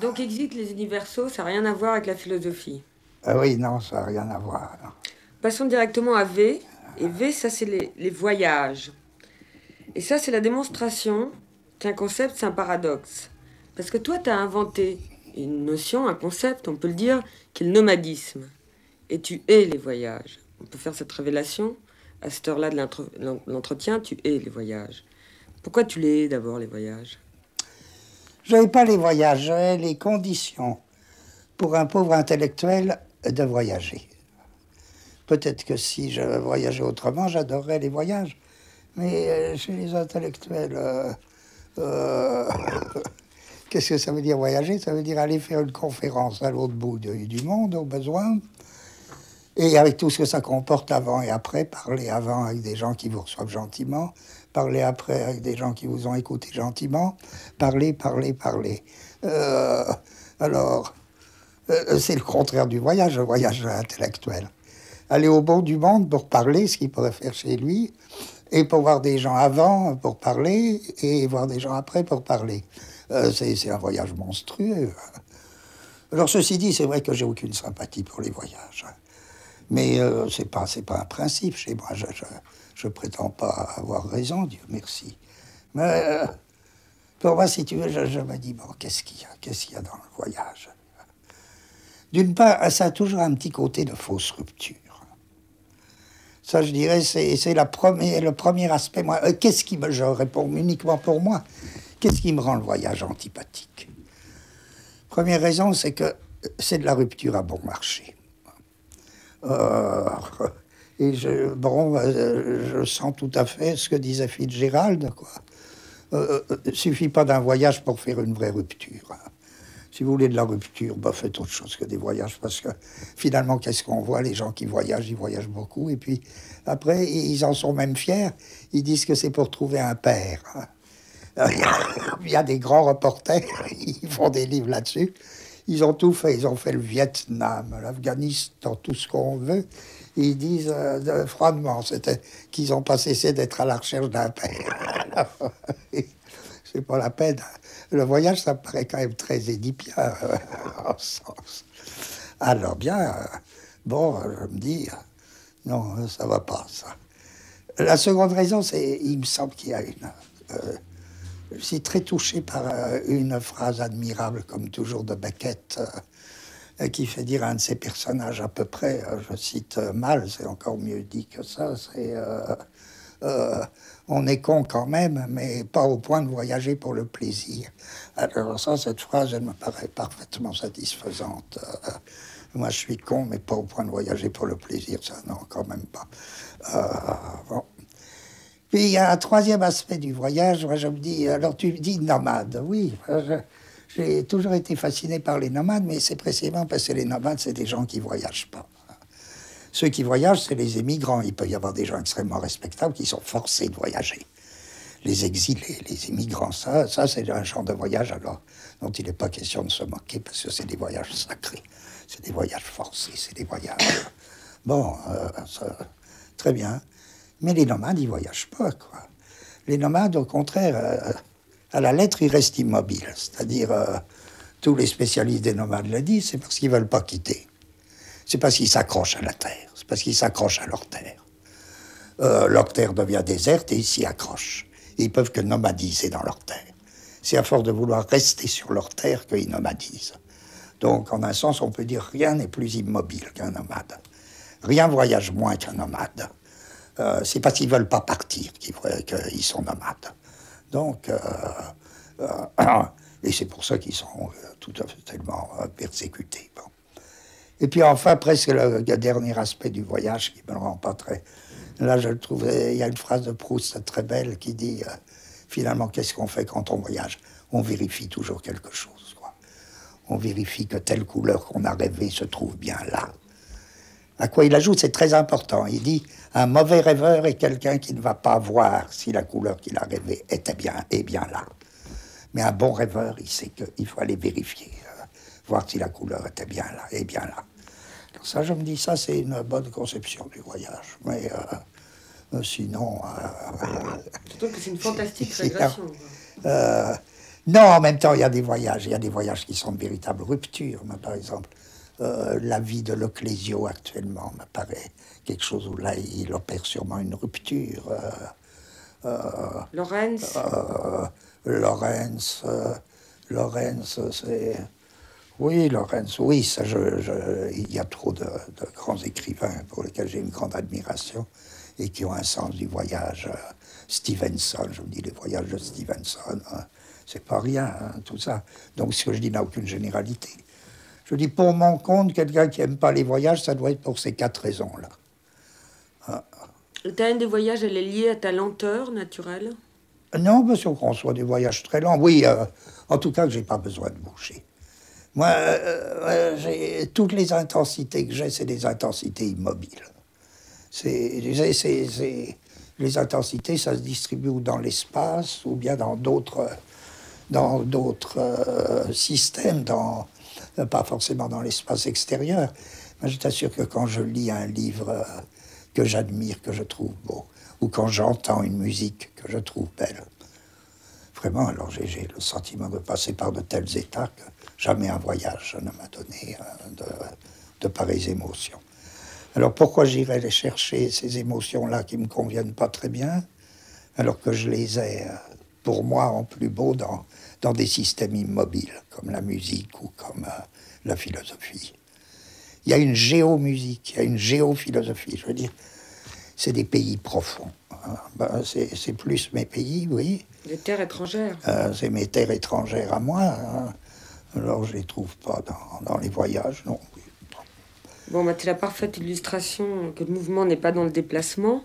Donc exit les universaux, ça n'a rien à voir avec la philosophie. Ah oui, non, ça n'a rien à voir. Passons directement à V. Et V, ça c'est les, les voyages. Et ça c'est la démonstration qu'un concept c'est un paradoxe. Parce que toi tu as inventé une notion, un concept, on peut le dire, qui est le nomadisme. Et tu es les voyages. On peut faire cette révélation à cette heure-là de l'entretien, tu es les voyages. Pourquoi tu les es d'abord, les voyages? Je n'avais pas les voyages, j'avais les conditions pour un pauvre intellectuel de voyager. Peut-être que si je voyageais autrement, j'adorerais les voyages. Mais euh, chez les intellectuels, euh, euh, qu'est-ce que ça veut dire voyager? Ça veut dire aller faire une conférence à l'autre bout du monde, au besoin, et avec tout ce que ça comporte avant et après, parler avant avec des gens qui vous reçoivent gentiment, parler après avec des gens qui vous ont écouté gentiment, parler, parler, parler. Euh, alors, euh, c'est le contraire du voyage, le voyage intellectuel. Aller au bout du monde pour parler, ce qu'il pourrait faire chez lui, et pour voir des gens avant pour parler, et voir des gens après pour parler. Euh, c'est un voyage monstrueux. Alors, ceci dit, c'est vrai que j'ai aucune sympathie pour les voyages. Mais euh, c'est pas pas un principe chez moi. Je, prétends pas avoir raison, Dieu merci. Mais euh, pour moi, si tu veux, je, me dis bon, qu'est-ce qu'il y a, qu'est-ce qu'il y a dans le voyage? D'une part, ça a toujours un petit côté de fausse rupture. Ça, je dirais, c'est le premier aspect. Moi, euh, qu'est-ce qui me, je réponds uniquement pour moi. Qu'est-ce qui me rend le voyage antipathique? Première raison, c'est que c'est de la rupture à bon marché. Euh, et je, bon, euh, je sens tout à fait ce que disait Fitzgerald. Quoi. Euh, il suffit pas d'un voyage pour faire une vraie rupture. Hein. Si vous voulez de la rupture, bah, faites autre chose que des voyages. Parce que finalement, qu'est-ce qu'on voit? Les gens qui voyagent, ils voyagent beaucoup. Et puis après, ils en sont même fiers. Ils disent que c'est pour trouver un père. Hein. Il y a des grands reporters, ils font des livres là-dessus. Ils ont tout fait. Ils ont fait le Vietnam, l'Afghanistan, tout ce qu'on veut. Ils disent euh, froidement qu'ils n'ont pas cessé d'être à la recherche d'un père. C'est pas la peine. Le voyage, ça paraît quand même très édipien, euh, en sens. Alors bien, euh, bon, je me dis, non, ça va pas, ça. La seconde raison, c'est, il me semble qu'il y a une je suis très touché par euh, une phrase admirable, comme toujours, de Beckett, euh, qui fait dire à un de ses personnages à peu près, euh, je cite mal, c'est encore mieux dit que ça, c'est on est con quand même, mais pas au point de voyager pour le plaisir. Alors ça, cette phrase, elle me paraît parfaitement satisfaisante. moi, je suis con, mais pas au point de voyager pour le plaisir, ça, non, quand même pas. Puis il y a un troisième aspect du voyage. Moi, je me dis, alors tu dis nomade. Oui, j'ai toujours été fasciné par les nomades, mais c'est précisément parce que les nomades, c'est des gens qui voyagent pas. Ceux qui voyagent, c'est les émigrants. Il peut y avoir des gens extrêmement respectables qui sont forcés de voyager. Les exilés, les immigrants, ça, ça c'est un genre de voyage alors dont il n'est pas question de se moquer parce que c'est des voyages sacrés, c'est des voyages forcés, c'est des voyages. Bon, euh, très bien. Mais les nomades, ils voyagent pas, quoi. Les nomades, au contraire, euh, à la lettre, ils restent immobiles. C'est-à-dire, euh, tous les spécialistes des nomades le disent, c'est parce qu'ils veulent pas quitter. C'est parce qu'ils s'accrochent à la terre. C'est parce qu'ils s'accrochent à leur terre. Euh, leur terre devient déserte et ils s'y accrochent. Ils peuvent que nomadiser dans leur terre. C'est à force de vouloir rester sur leur terre qu'ils nomadisent. Donc, en un sens, on peut dire rien n'est plus immobile qu'un nomade. Rien voyage moins qu'un nomade. Euh, c'est parce qu'ils veulent pas partir qu'ils sont nomades. Donc, euh, euh, et c'est pour ça qu'ils sont tout à fait tellement persécutés. Et puis enfin, presque le, dernier aspect du voyage qui me rend pas très... Là, je le trouve, il y a une phrase de Proust très belle qui dit, finalement, qu'est-ce qu'on fait quand on voyage? On vérifie toujours quelque chose. On vérifie que telle couleur qu'on a rêvée se trouve bien là. À quoi il ajoute, c'est très important. Il dit un mauvais rêveur est quelqu'un qui ne va pas voir si la couleur qu'il a rêvée était bien, est bien là. Mais un bon rêveur, il sait qu'il faut aller vérifier, euh, voir si la couleur était bien là, est bien là. Donc ça, je me dis, ça, c'est une bonne conception du voyage. Mais euh, euh, sinon. je trouve que c'est une fantastique régression. Non, en même temps, il y a des voyages. Il y a des voyages qui sont de véritables ruptures. par exemple, euh, la vie de l'Oclésio actuellement m'apparaît quelque chose où là, il opère sûrement une rupture. Euh, euh, Lorenz Lorenz, Lorenz, c'est... Oui, Lorenz, oui, ça, je, il y a trop de, grands écrivains pour lesquels j'ai une grande admiration et qui ont un sens du voyage. Stevenson, je vous dis les voyages de Stevenson, hein, c'est pas rien, hein, tout ça. Donc ce que je dis n'a aucune généralité. Je dis pour mon compte, quelqu'un qui n'aime pas les voyages, ça doit être pour ces quatre raisons-là. Ah. Haine des voyages, elle est liée à ta lenteur naturelle? Non, parce qu'on soit des voyages très lents. Oui, euh, en tout cas, je n'ai pas besoin de bouger. Moi, euh, euh, toutes les intensités que j'ai, c'est des intensités immobiles. C'est, les intensités, ça se distribue dans l'espace ou bien dans d'autres, dans d'autres systèmes, dans, pas forcément dans l'espace extérieur. Mais je t'assure que quand je lis un livre que j'admire, que je trouve beau, ou quand j'entends une musique que je trouve belle, vraiment, alors j'ai le sentiment de passer par de tels états que jamais un voyage ne m'a donné euh, de, pareilles émotions. Alors pourquoi j'irais les chercher, ces émotions-là qui ne me conviennent pas très bien, alors que je les ai, euh, pour moi, en plus beau dans, dans des systèmes immobiles, comme la musique ou comme euh, la philosophie. Il y a une géomusique, il y a une géophilosophie, je veux dire, c'est des pays profonds. Hein. Ben, c'est plus mes pays, oui, les terres étrangères. Euh, c'est mes terres étrangères à moi. Hein. Alors je les trouve pas dans, les voyages, non. Bon, bah, tu es la parfaite illustration que le mouvement n'est pas dans le déplacement.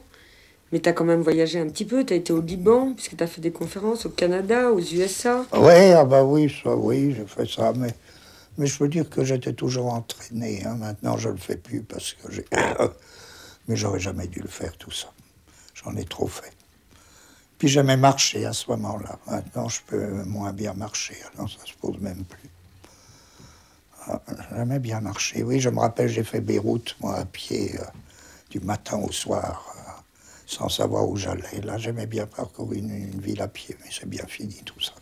Mais tu as quand même voyagé un petit peu, tu as été au Liban, puisque tu as fait des conférences au Canada, aux USA. Oui, ah bah oui, ça, oui, j'ai fait ça, mais, mais je veux dire que j'étais toujours entraîné. Hein. Maintenant, je le fais plus parce que j'ai. mais j'aurais jamais dû le faire, tout ça. J'en ai trop fait. Puis j'aimais marcher à ce moment-là. Maintenant, je peux moins bien marcher. Alors, ça se pose même plus. Ah, j'aimais bien marcher. Oui, je me rappelle, j'ai fait Beyrouth, moi, à pied, euh, du matin au soir, sans savoir où j'allais. Là, j'aimais bien parcourir une, ville à pied, mais c'est bien fini tout ça.